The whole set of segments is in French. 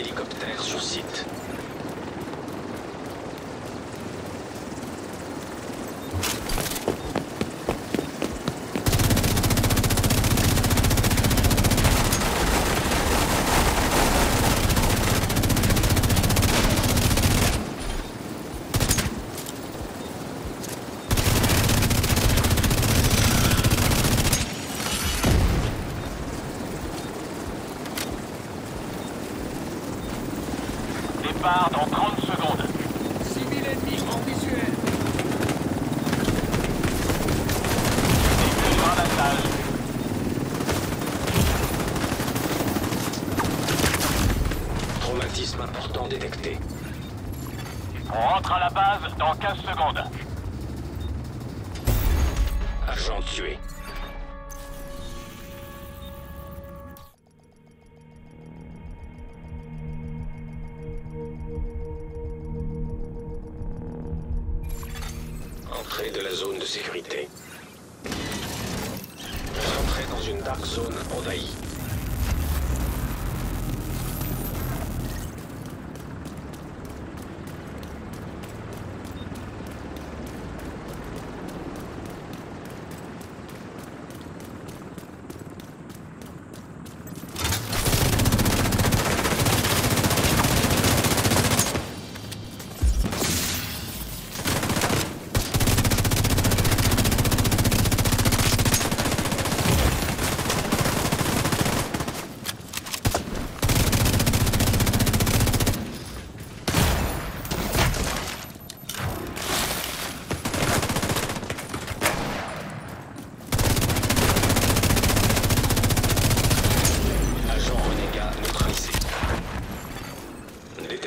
hélicoptère sur site. Départ dans 30 secondes. Civil ennemi en visuel. Début de ramassage. Traumatisme important détecté. On rentre à la base dans 15 secondes. Agent tué. Entrée de la zone de sécurité. Entrée dans une dark zone envahie.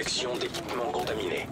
Détection d'équipement contaminé.